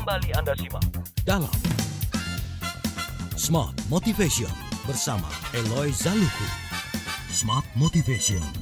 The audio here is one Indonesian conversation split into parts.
kembali Anda simak. Dalam Smart Motivation bersama Eloy Zaluku. Smart Motivation.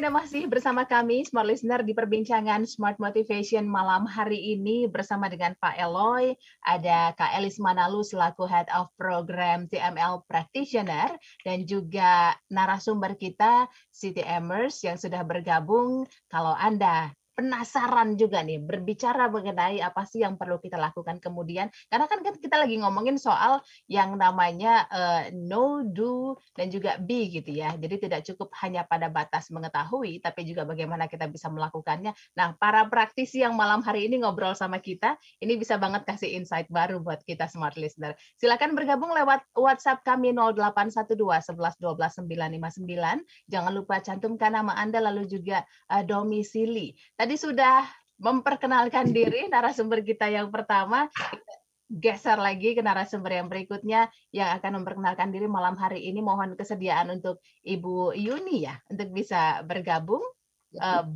Anda masih bersama kami, Smart Listener, di perbincangan Smart Motivation malam hari ini bersama dengan Pak Eloy, ada Kak Elis Manalu selaku Head of Program TML Practitioner, dan juga narasumber kita, Siti Emers, yang sudah bergabung. Kalau Anda penasaran juga nih berbicara mengenai apa sih yang perlu kita lakukan kemudian. Karena kan kita lagi ngomongin soal yang namanya uh, no do dan juga be gitu ya. Jadi tidak cukup hanya pada batas mengetahui tapi juga bagaimana kita bisa melakukannya. Nah para praktisi yang malam hari ini ngobrol sama kita ini bisa banget kasih insight baru buat kita smart listener. Silakan bergabung lewat WhatsApp kami 0812 11 12 959 jangan lupa cantumkan nama anda lalu juga uh, domisili tadi tadi sudah memperkenalkan diri narasumber kita yang pertama. geser lagi ke narasumber yang berikutnya yang akan memperkenalkan diri malam hari ini. Mohon kesediaan untuk Ibu Yuni ya untuk bisa bergabung ya. uh,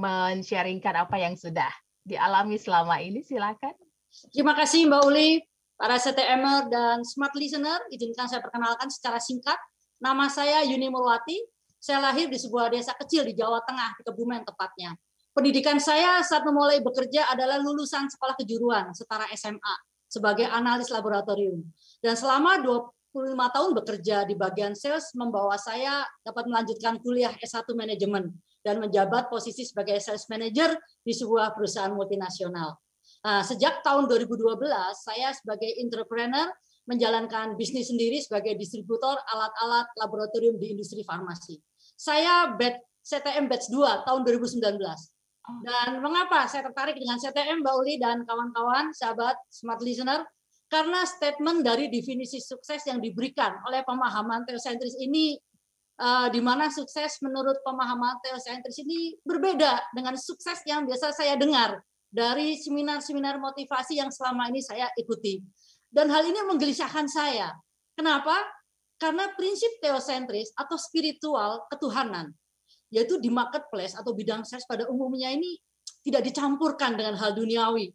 men-sharingkan apa yang sudah dialami selama ini. Silakan. Terima kasih Mbak Uli, para CTMer dan smart listener. Izinkan saya perkenalkan secara singkat. Nama saya Yuni Mulwati. Saya lahir di sebuah desa kecil di Jawa Tengah, di Kebumen tepatnya pendidikan saya saat memulai bekerja adalah lulusan sekolah kejuruan setara SMA sebagai analis laboratorium. Dan selama 25 tahun bekerja di bagian sales membawa saya dapat melanjutkan kuliah S1 manajemen dan menjabat posisi sebagai sales manager di sebuah perusahaan multinasional. Nah, sejak tahun 2012 saya sebagai entrepreneur menjalankan bisnis sendiri sebagai distributor alat-alat laboratorium di industri farmasi. Saya batch CTM batch 2 tahun 2019 dan mengapa saya tertarik dengan CTM, Mbak Uli dan kawan-kawan, sahabat smart listener? Karena statement dari definisi sukses yang diberikan oleh pemahaman teosentris ini, uh, di mana sukses menurut pemahaman teosentris ini berbeda dengan sukses yang biasa saya dengar dari seminar-seminar motivasi yang selama ini saya ikuti. Dan hal ini menggelisahkan saya. Kenapa? Karena prinsip teosentris atau spiritual ketuhanan yaitu di marketplace atau bidang sales pada umumnya ini tidak dicampurkan dengan hal duniawi.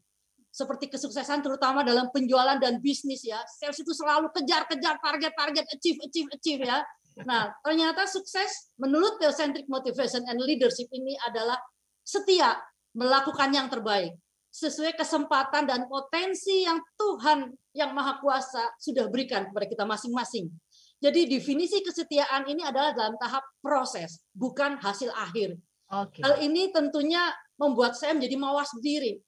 Seperti kesuksesan terutama dalam penjualan dan bisnis ya. Sales itu selalu kejar-kejar target-target, achieve, achieve, achieve ya. Nah, ternyata sukses menurut Theocentric Motivation and Leadership ini adalah setia melakukan yang terbaik sesuai kesempatan dan potensi yang Tuhan yang Maha Kuasa sudah berikan kepada kita masing-masing. Jadi definisi kesetiaan ini adalah dalam tahap proses, bukan hasil akhir. Okay. Hal ini tentunya membuat saya menjadi mawas diri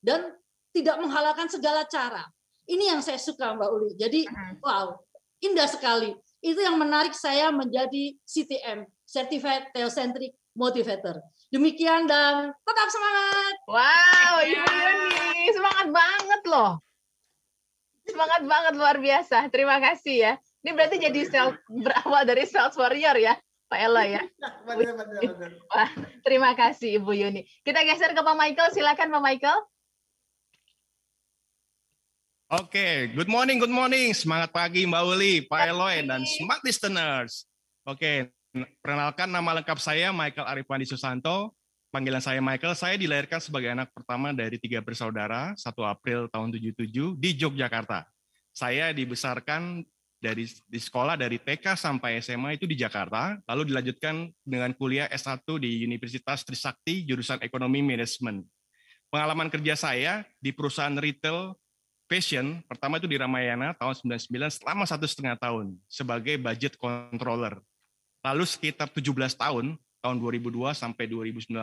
dan tidak menghalalkan segala cara. Ini yang saya suka Mbak Uli. Jadi wow, indah sekali. Itu yang menarik saya menjadi CTM, Certified Theocentric Motivator. Demikian dan tetap semangat. Wow, Ibu Yuni, semangat banget loh. Semangat banget luar biasa. Terima kasih ya. Ini berarti jadi sel berawal dari sales warrior ya, Pak Ella ya. Wah, terima kasih Ibu Yuni. Kita geser ke Pak Michael, silakan Pak Michael. Oke, okay. good morning, good morning. Semangat pagi Mbak Uli, Pak Eloy, dan smart listeners. Oke, okay. perkenalkan nama lengkap saya Michael Arifandi Susanto. Panggilan saya Michael, saya dilahirkan sebagai anak pertama dari tiga bersaudara 1 April tahun 77 di Yogyakarta. Saya dibesarkan dari di sekolah dari TK sampai SMA itu di Jakarta, lalu dilanjutkan dengan kuliah S1 di Universitas Trisakti jurusan Ekonomi Manajemen. Pengalaman kerja saya di perusahaan retail fashion pertama itu di Ramayana tahun 99 selama satu setengah tahun sebagai budget controller. Lalu sekitar 17 tahun tahun 2002 sampai 2019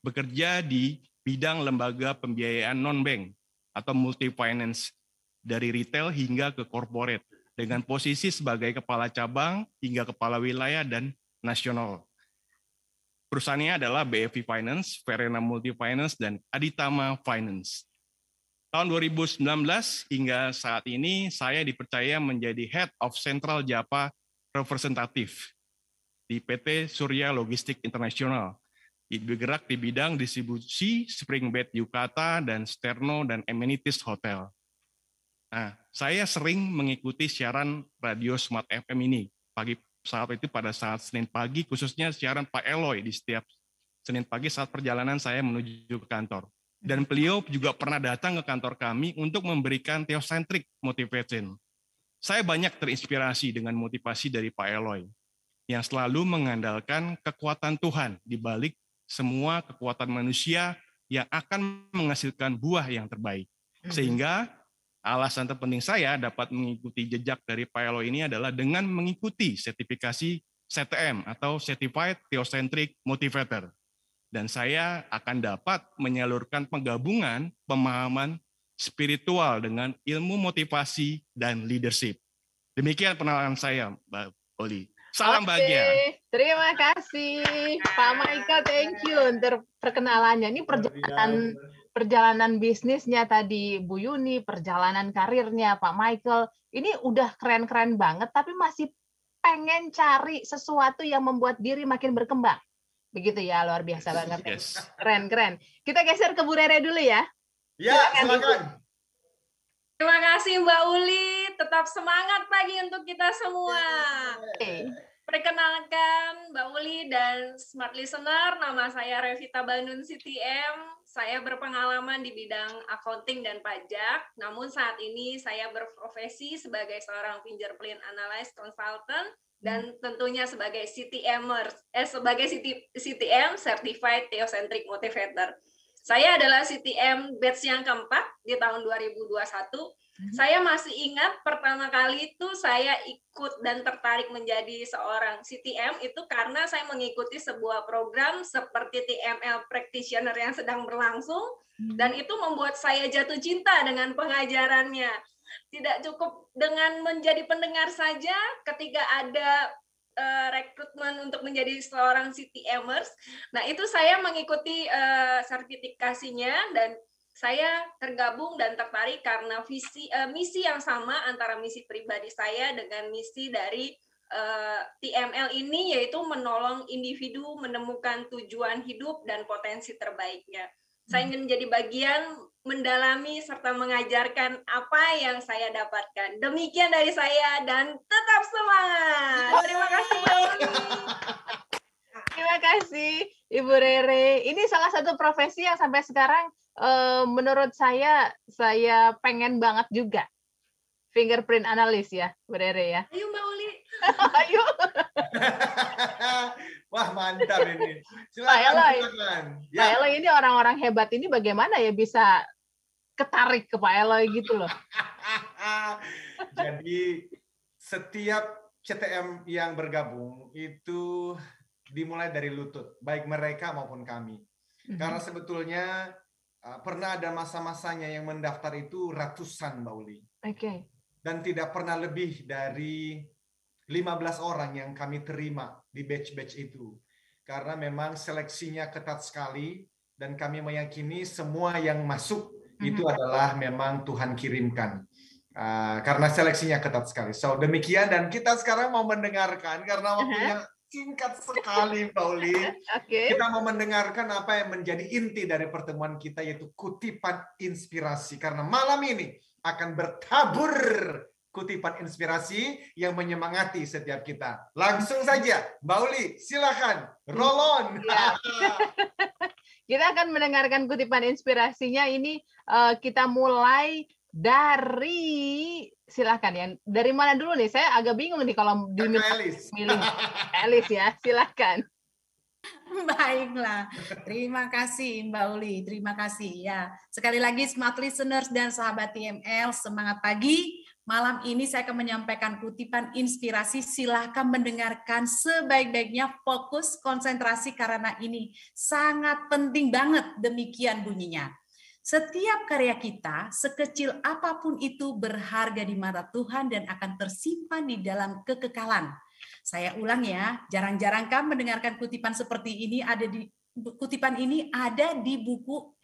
bekerja di bidang lembaga pembiayaan non bank atau multi finance dari retail hingga ke corporate dengan posisi sebagai kepala cabang hingga kepala wilayah dan nasional. Perusahaannya adalah BFV Finance, Verena Multi Finance, dan Aditama Finance. Tahun 2019 hingga saat ini saya dipercaya menjadi Head of Central Java Representative di PT Surya Logistik Internasional. Bergerak di bidang distribusi Spring Bed Yukata dan Sterno dan Amenities Hotel. Nah, saya sering mengikuti siaran radio Smart FM ini pagi saat itu pada saat Senin pagi, khususnya siaran Pak Eloy di setiap Senin pagi saat perjalanan saya menuju ke kantor. Dan beliau juga pernah datang ke kantor kami untuk memberikan theocentric motivation. Saya banyak terinspirasi dengan motivasi dari Pak Eloy, yang selalu mengandalkan kekuatan Tuhan di balik semua kekuatan manusia yang akan menghasilkan buah yang terbaik. Mhm. Sehingga alasan terpenting saya dapat mengikuti jejak dari Pak Eloy ini adalah dengan mengikuti sertifikasi CTM atau Certified Theocentric Motivator dan saya akan dapat menyalurkan penggabungan pemahaman spiritual dengan ilmu motivasi dan leadership. Demikian penalaran saya, Mbak Oli. Salam Oke, bahagia. Terima kasih Pak Michael, thank you untuk perkenalannya. Ini perjalanan perjalanan bisnisnya tadi Bu Yuni, perjalanan karirnya Pak Michael. Ini udah keren-keren banget, tapi masih pengen cari sesuatu yang membuat diri makin berkembang. Begitu ya, luar biasa banget. Yes. Keren, keren. Kita geser ke Bu Rere dulu ya. Ya, Silakan, silakan. Terima kasih Mbak Uli, tetap semangat pagi untuk kita semua. Oke. Perkenalkan Mbak Uli dan Smart Listener, nama saya Revita Bandun CTM. Saya berpengalaman di bidang accounting dan pajak, namun saat ini saya berprofesi sebagai seorang fingerprint analyst consultant dan tentunya sebagai CTMer, eh sebagai CT, CTM Certified Theocentric Motivator. Saya adalah CTM batch yang keempat di tahun 2021. Saya masih ingat pertama kali itu saya ikut dan tertarik menjadi seorang CTM itu karena saya mengikuti sebuah program seperti TML practitioner yang sedang berlangsung dan itu membuat saya jatuh cinta dengan pengajarannya. Tidak cukup dengan menjadi pendengar saja ketika ada eh, rekrutmen untuk menjadi seorang CTMers. Nah, itu saya mengikuti eh, sertifikasinya dan saya tergabung dan tertarik karena visi eh, misi yang sama antara misi pribadi saya dengan misi dari eh, TML ini yaitu menolong individu menemukan tujuan hidup dan potensi terbaiknya. Saya ingin menjadi bagian mendalami serta mengajarkan apa yang saya dapatkan. Demikian dari saya dan tetap semangat. Terima kasih. Terima kasih Ibu Rere. Ini salah satu profesi yang sampai sekarang eh, menurut saya saya pengen banget juga. Fingerprint analis ya, Bu Rere ya. Ayo Mbak Uli. Ayo. Wah, mantap ini. Pak Silakan, Eloy. silakan. Pak Ya, Eloy ini orang-orang hebat ini bagaimana ya bisa ketarik ke Pak Eloy gitu loh. Jadi setiap CTM yang bergabung itu dimulai dari lutut, baik mereka maupun kami. Karena sebetulnya pernah ada masa-masanya yang mendaftar itu ratusan, Mbak Uli. Oke. Dan tidak pernah lebih dari 15 orang yang kami terima di batch-batch itu. Karena memang seleksinya ketat sekali dan kami meyakini semua yang masuk itu adalah memang Tuhan kirimkan. Uh, karena seleksinya ketat sekali. So demikian dan kita sekarang mau mendengarkan karena waktunya singkat sekali, Pauli. Oke. Kita mau mendengarkan apa yang menjadi inti dari pertemuan kita yaitu kutipan inspirasi. Karena malam ini akan bertabur kutipan inspirasi yang menyemangati setiap kita. Langsung saja, Mbak Uli, silakan. Roll on. Ya. Kita akan mendengarkan kutipan inspirasinya ini eh, kita mulai dari silakan ya. Dari mana dulu nih? Saya agak bingung nih kalau diminta Elis. milih. Elis ya, silakan. Baiklah, terima kasih Mbak Uli, terima kasih ya. Sekali lagi smart listeners dan sahabat TML, semangat pagi. Malam ini saya akan menyampaikan kutipan inspirasi. Silahkan mendengarkan sebaik-baiknya, fokus, konsentrasi karena ini sangat penting banget. Demikian bunyinya. Setiap karya kita, sekecil apa pun itu berharga di mata Tuhan dan akan tersimpan di dalam kekekalan. Saya ulang ya, jarang-jarang kan mendengarkan kutipan seperti ini ada di kutipan ini ada di buku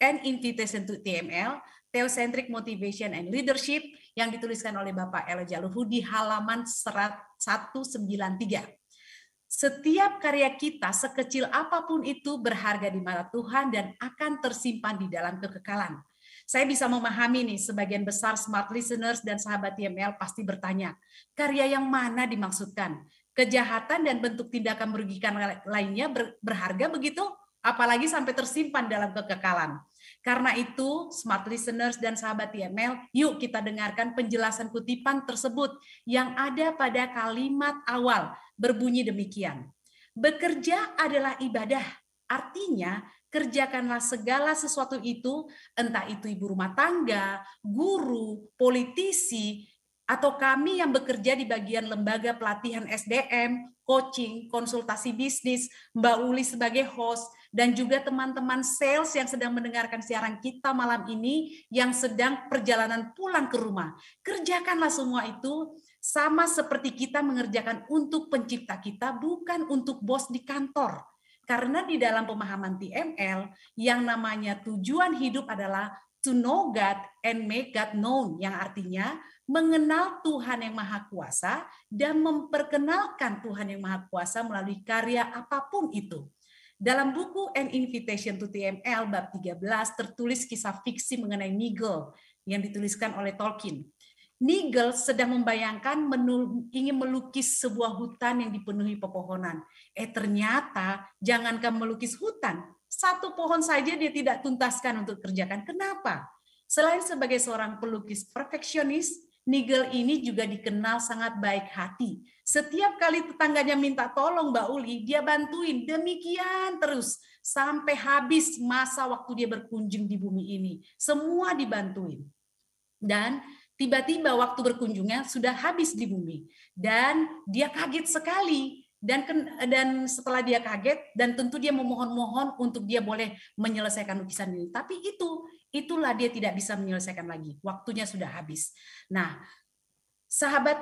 An Invitation to TML, Theocentric Motivation and Leadership yang dituliskan oleh Bapak Elo Jaluhu di halaman serat 193. Setiap karya kita sekecil apa pun itu berharga di mata Tuhan dan akan tersimpan di dalam kekekalan. Saya bisa memahami nih sebagian besar smart listeners dan sahabat TML pasti bertanya, karya yang mana dimaksudkan? kejahatan dan bentuk tindakan merugikan lainnya berharga begitu, apalagi sampai tersimpan dalam kekekalan. Karena itu, smart listeners dan sahabat TML, yuk kita dengarkan penjelasan kutipan tersebut yang ada pada kalimat awal berbunyi demikian. Bekerja adalah ibadah, artinya kerjakanlah segala sesuatu itu, entah itu ibu rumah tangga, guru, politisi, atau kami yang bekerja di bagian lembaga pelatihan SDM, coaching, konsultasi bisnis, Mbak Uli sebagai host, dan juga teman-teman sales yang sedang mendengarkan siaran kita malam ini yang sedang perjalanan pulang ke rumah. Kerjakanlah semua itu sama seperti kita mengerjakan untuk pencipta kita, bukan untuk bos di kantor. Karena di dalam pemahaman TML, yang namanya tujuan hidup adalah to know God and make God known, yang artinya mengenal Tuhan yang Maha Kuasa dan memperkenalkan Tuhan yang Maha Kuasa melalui karya apa pun itu. Dalam buku An Invitation to TML bab 13 tertulis kisah fiksi mengenai Nigel yang dituliskan oleh Tolkien. Nigel sedang membayangkan menul, ingin melukis sebuah hutan yang dipenuhi pepohonan. Eh ternyata jangankan melukis hutan, satu pohon saja dia tidak tuntaskan untuk kerjakan. Kenapa? Selain sebagai seorang pelukis perfeksionis, Nigel ini juga dikenal sangat baik hati setiap kali tetangganya minta tolong Mbak Uli, dia bantuin. Demikian terus sampai habis masa waktu dia berkunjung di bumi ini. Semua dibantuin. Dan tiba-tiba waktu berkunjungnya sudah habis di bumi. Dan dia kaget sekali. Dan dan setelah dia kaget dan tentu dia memohon-mohon untuk dia boleh menyelesaikan lukisan ini. Tapi itu itulah dia tidak bisa menyelesaikan lagi. Waktunya sudah habis. Nah, sahabat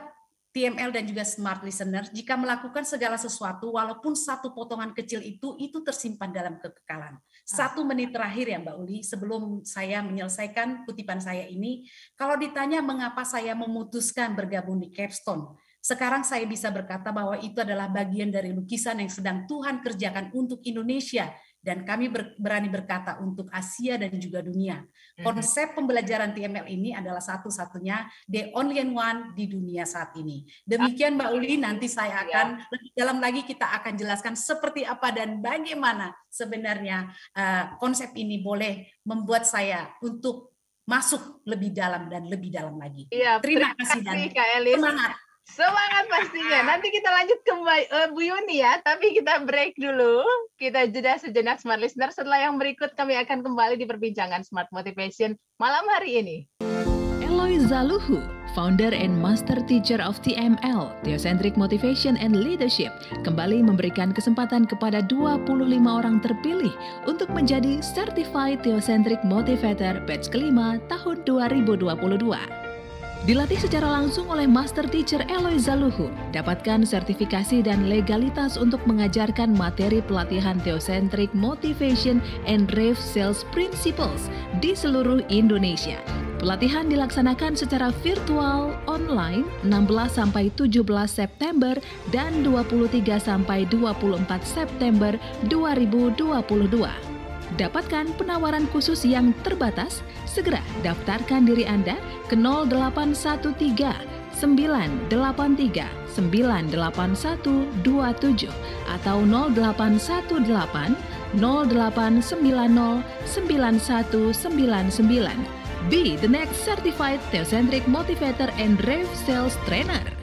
TML dan juga smart listener, jika melakukan segala sesuatu, walaupun satu potongan kecil itu, itu tersimpan dalam kekekalan. Satu menit terakhir ya Mbak Uli, sebelum saya menyelesaikan kutipan saya ini, kalau ditanya mengapa saya memutuskan bergabung di Capstone, sekarang saya bisa berkata bahwa itu adalah bagian dari lukisan yang sedang Tuhan kerjakan untuk Indonesia dan kami berani berkata untuk Asia dan juga dunia. Mhm. Konsep pembelajaran TML ini adalah satu-satunya the only one di dunia saat ini. Demikian Mbak Uli, nanti saya akan ya. lebih dalam lagi kita akan jelaskan seperti apa dan bagaimana sebenarnya uh, konsep ini boleh membuat saya untuk masuk lebih dalam dan lebih dalam lagi. Ya, terima, terima kasih dan Kak Elis. semangat. Semangat pastinya. Nanti kita lanjut ke uh, Bu Yuni ya, tapi kita break dulu. Kita jeda sejenak Smart Listener. Setelah yang berikut kami akan kembali di perbincangan Smart Motivation malam hari ini. Eloy Zaluhu, founder and master teacher of TML, Theocentric Motivation and Leadership, kembali memberikan kesempatan kepada 25 orang terpilih untuk menjadi Certified Theocentric Motivator batch kelima tahun 2022. Dilatih secara langsung oleh Master Teacher Eloy Zaluhu, dapatkan sertifikasi dan legalitas untuk mengajarkan materi pelatihan Theocentric Motivation and Rave Sales Principles di seluruh Indonesia. Pelatihan dilaksanakan secara virtual online 16 sampai 17 September dan 23 sampai 24 September 2022. Dapatkan penawaran khusus yang terbatas, segera daftarkan diri Anda ke 0813 983 98127 atau 0818 0890 9199. Be the next certified Theocentric Motivator and Rave Sales Trainer.